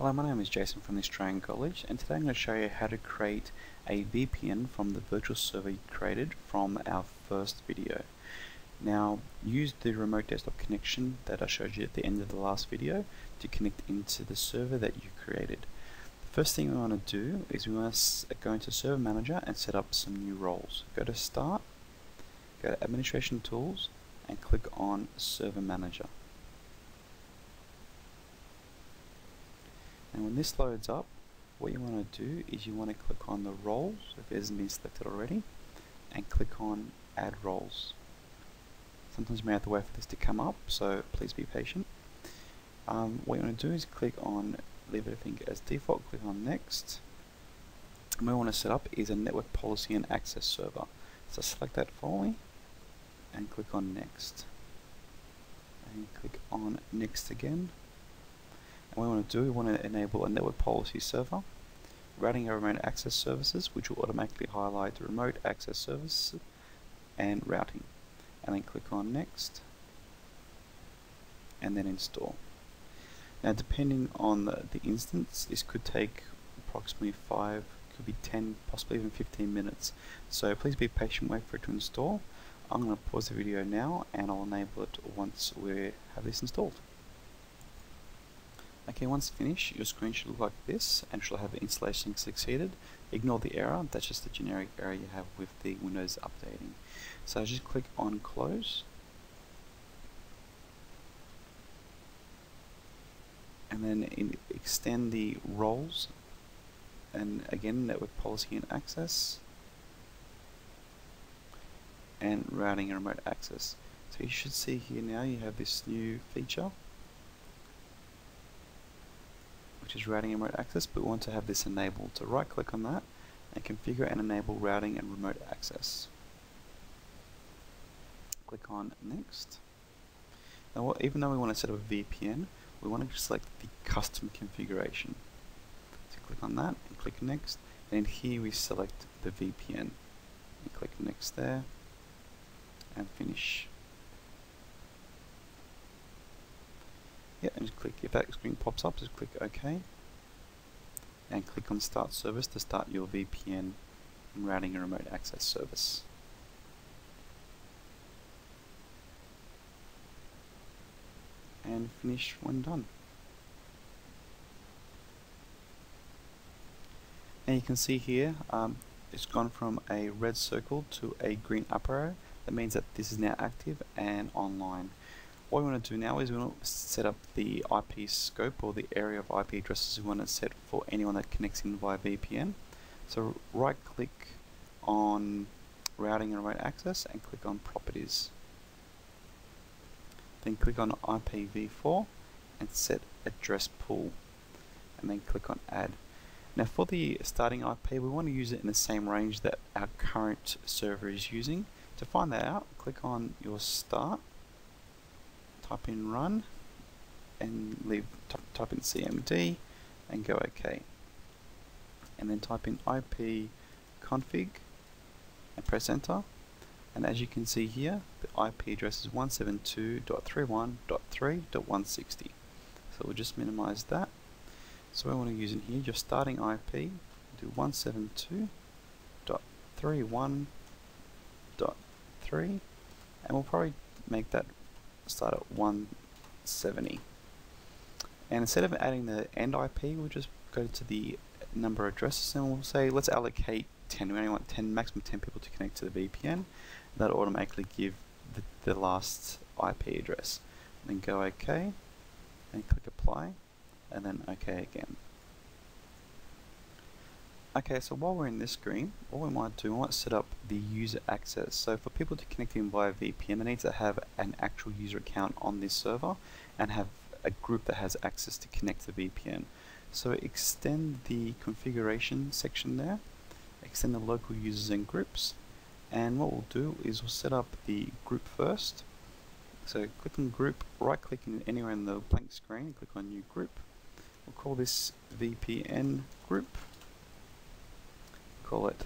Hello, my name is Jason from the Australian College and today I'm going to show you how to create a VPN from the virtual server you created from our first video. Now use the remote desktop connection that I showed you at the end of the last video to connect into the server that you created. The first thing we want to do is we want to go into Server Manager and set up some new roles. Go to Start, go to Administration Tools and click on Server Manager. And when this loads up, what you want to do is you want to click on the roles, if it hasn't been selected already, and click on Add Roles. Sometimes you may have to wait for this to come up, so please be patient. Um, what you want to do is click on leave everything as default, click on Next. And what we want to set up is a network policy and access server. So select that for me and click on Next. And click on Next again and what we want to do, we want to enable a network policy server, routing our remote access services, which will automatically highlight the remote access services and routing. And then click on next, and then install. Now depending on the, the instance, this could take approximately 5, could be 10, possibly even 15 minutes. So please be patient, wait for it to install. I'm going to pause the video now and I'll enable it once we have this installed. Okay, once finished, your screen should look like this and should have the installation succeeded. Ignore the error, that's just the generic error you have with the Windows updating. So just click on close. And then extend the roles and again network policy and access and routing and remote access. So you should see here now you have this new feature which is routing and remote access, but we want to have this enabled. So right click on that and configure and enable routing and remote access. Click on next. Now what, even though we want to set up a VPN, we want to select the custom configuration. So click on that and click next. And here we select the VPN. And click next there and finish. Yeah, and just click, if that screen pops up, just click OK. And click on Start Service to start your VPN and routing and remote access service. And finish when done. And you can see here, um, it's gone from a red circle to a green up arrow. That means that this is now active and online. What we want to do now is we want to set up the IP scope or the area of IP addresses we want to set for anyone that connects in via VPN. So right click on routing and remote access and click on properties. Then click on IPv4 and set address pool and then click on add. Now for the starting IP we want to use it in the same range that our current server is using. To find that out click on your start type in run and leave type in cmd and go OK. And then type in IP config and press enter. And as you can see here the IP address is 172.31.3.160 so we'll just minimize that. So I want to use in here your starting IP do 172.31.3 and we'll probably make that start at 170. And instead of adding the end IP, we'll just go to the number of addresses and we'll say let's allocate 10. We only want 10, maximum 10 people to connect to the VPN. That'll automatically give the, the last IP address. And then go OK, and click apply, and then OK again. Okay, so while we're in this screen, what we might do, we might set up the user access. So for people to connect in via VPN, they need to have an actual user account on this server and have a group that has access to connect to VPN. So extend the configuration section there, extend the local users and groups, and what we'll do is we'll set up the group first. So click on group, right click in anywhere in the blank screen, click on new group. We'll call this VPN group call it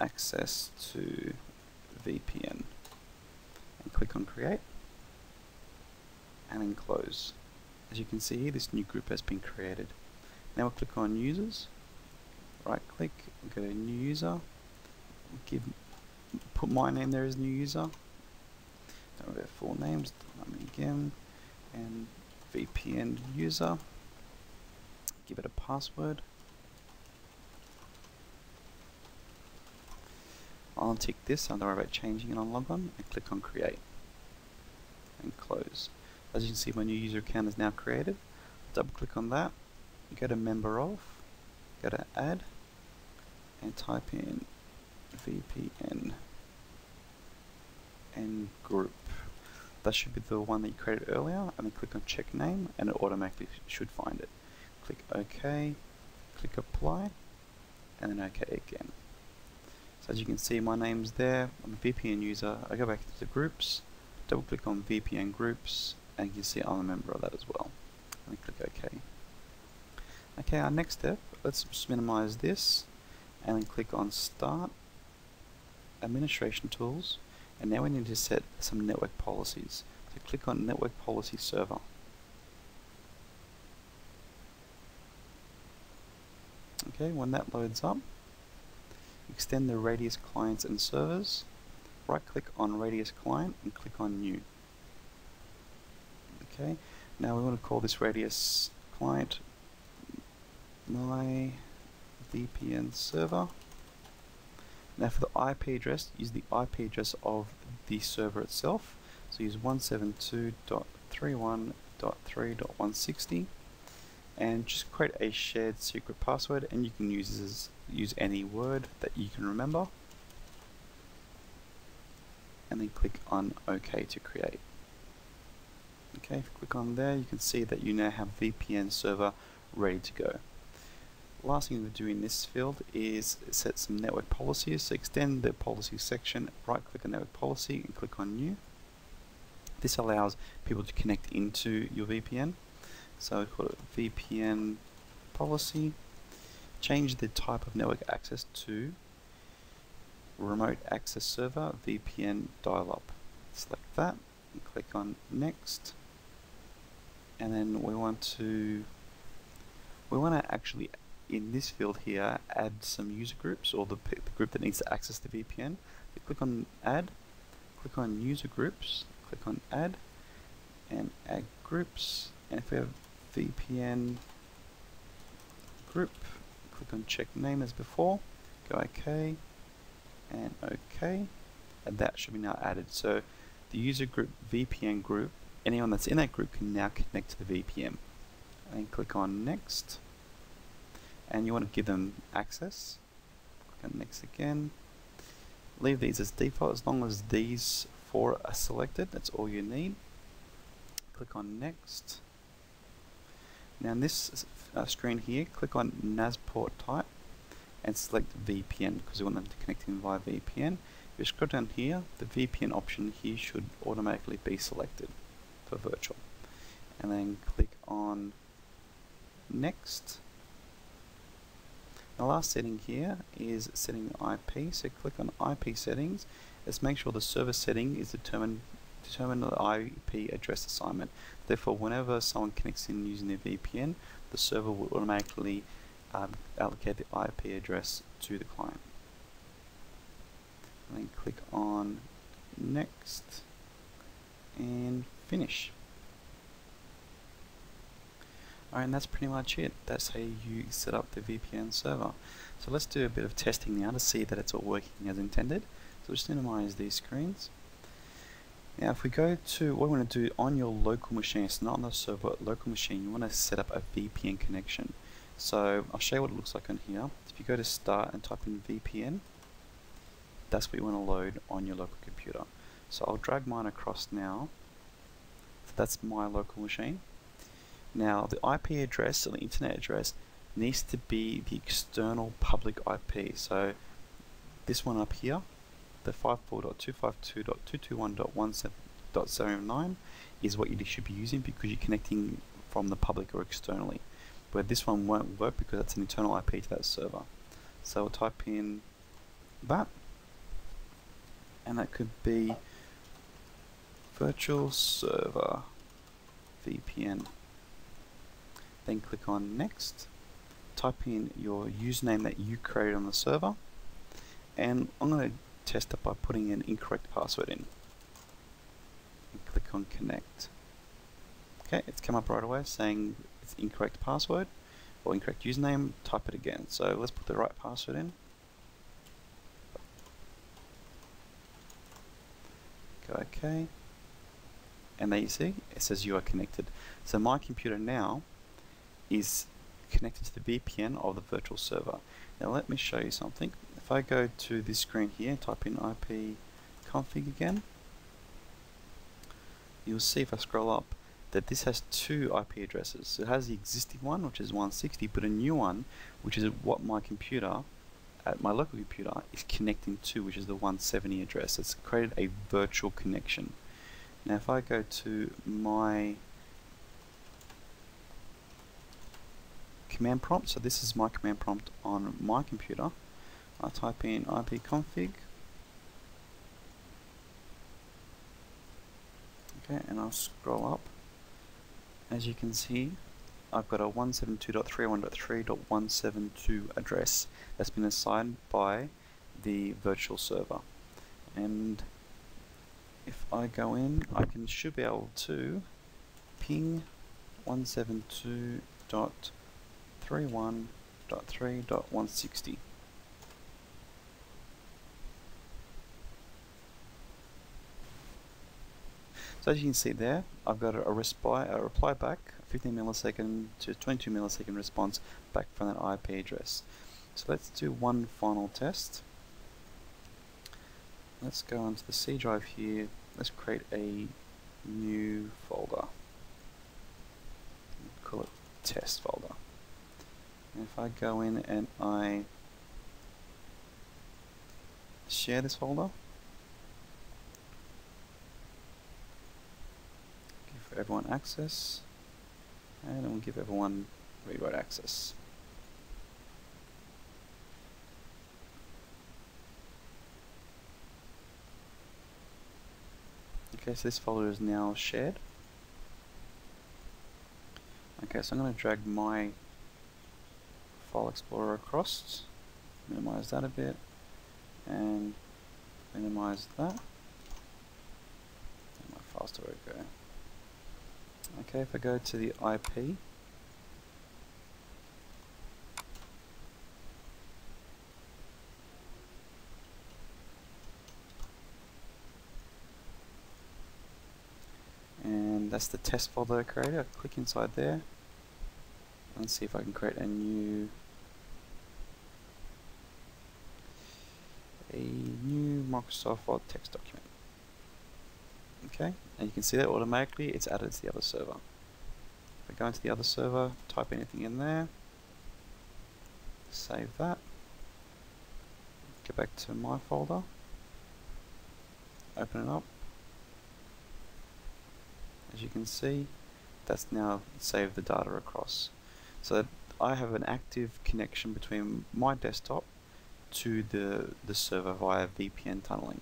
access to VPN and click on create and then close. As you can see this new group has been created. Now we'll click on users, right click, go to new user, give put my name there as new user, don't have full names, again, and VPN user, give it a password, I'll untick this, I'll worry about changing it on logon, and click on create, and close. As you can see my new user account is now created, double click on that, go to member of, go to add, and type in VPN and group. That should be the one that you created earlier, and then click on check name, and it automatically should find it. Click OK, click apply, and then OK again. So as you can see, my name's there. I'm a VPN user. I go back to the groups, double click on VPN groups, and you can see I'm a member of that as well. And click OK. Okay, our next step, let's just minimize this and then click on Start, Administration Tools, and now we need to set some network policies. So click on Network Policy Server. Okay, when that loads up, extend the Radius clients and servers, right click on Radius client and click on New. Okay, now we want to call this Radius client my VPN server. Now for the IP address, use the IP address of the server itself. So use 172.31.3.160 and just create a shared secret password and you can use this, use any word that you can remember and then click on OK to create. Okay, if you click on there you can see that you now have VPN server ready to go last thing we do in this field is set some network policies. So extend the policy section, right click on network policy and click on new. This allows people to connect into your VPN. So we call it VPN policy. Change the type of network access to remote access server VPN dial-up. Select that and click on next. And then we want to we want to actually in this field here, add some user groups or the, the group that needs to access the VPN. You click on add, click on user groups, click on add, and add groups. And if we have VPN group, click on check name as before, go OK, and OK, and that should be now added. So the user group VPN group, anyone that's in that group can now connect to the VPN. And click on next and you want to give them access. Click on next again. Leave these as default as long as these four are selected. That's all you need. Click on next. Now in this uh, screen here, click on NAS port type and select VPN because we want them to connect in via VPN. If you scroll down here, the VPN option here should automatically be selected for virtual. And then click on next the last setting here is setting IP. So click on IP settings. Let's make sure the server setting is determined determine the IP address assignment. Therefore, whenever someone connects in using their VPN, the server will automatically um, allocate the IP address to the client. And then click on next and finish. Alright, and that's pretty much it. That's how you set up the VPN server. So let's do a bit of testing now to see that it's all working as intended. So just minimize these screens. Now if we go to what we want to do on your local machine, it's not on the server, local machine, you want to set up a VPN connection. So I'll show you what it looks like on here. If you go to start and type in VPN, that's what you want to load on your local computer. So I'll drag mine across now. So that's my local machine. Now the IP address or the internet address needs to be the external public IP. So this one up here, the 54.252.221.17.09 is what you should be using because you're connecting from the public or externally. But this one won't work because that's an internal IP to that server. So we'll type in that and that could be virtual server VPN then click on next type in your username that you created on the server and I'm going to test it by putting an incorrect password in. And click on connect. Okay it's come up right away saying it's incorrect password or incorrect username. Type it again. So let's put the right password in. Go OK. And there you see it says you are connected. So my computer now is connected to the VPN of the virtual server. Now let me show you something if I go to this screen here type in IP config again you'll see if I scroll up that this has two IP addresses. So it has the existing one which is 160 but a new one which is what my computer at my local computer is connecting to which is the 170 address. It's created a virtual connection. Now if I go to my command prompt, so this is my command prompt on my computer, I type in ipconfig okay and I'll scroll up. As you can see I've got a 172.301.3.172 address that's been assigned by the virtual server. And if I go in, I can should be able to ping 172.31.3.160. So as you can see there, I've got a, reply, a reply back, 15 millisecond to 22 millisecond response back from that IP address. So let's do one final test. Let's go onto the C drive here. Let's create a new folder. Call it test folder. And if I go in and I share this folder, everyone access, and we'll give everyone read-write access. Okay, so this folder is now shared. Okay, so I'm going to drag my file explorer across, minimize that a bit, and minimize that. And my file storage go. Okay, if I go to the IP, and that's the test folder I created. I click inside there and see if I can create a new a new Microsoft Word text document. Okay, and you can see that automatically it's added to the other server. If I go into the other server, type anything in there, save that, go back to my folder, open it up, as you can see that's now saved the data across so I have an active connection between my desktop to the, the server via VPN tunneling.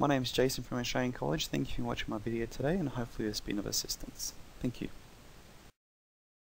My name is Jason from Australian College. Thank you for watching my video today and hopefully it's been of assistance. Thank you.